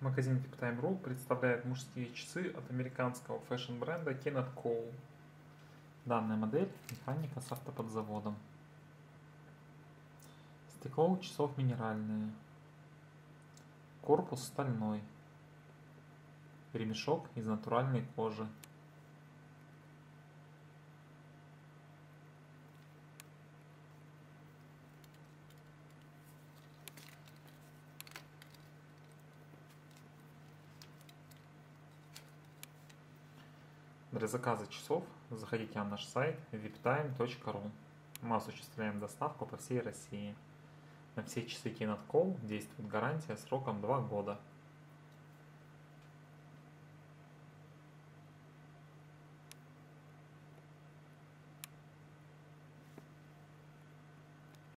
Магазин VIPTime.ru представляет мужские часы от американского фэшн-бренда Kenneth Cole. Данная модель – механика с автоподзаводом. Стекло у часов минеральное. Корпус стальной. Ремешок из натуральной кожи. Для заказа часов заходите на наш сайт viptime.ru. Мы осуществляем доставку по всей России. На все часы Kenneth Cole действует гарантия сроком 2 года –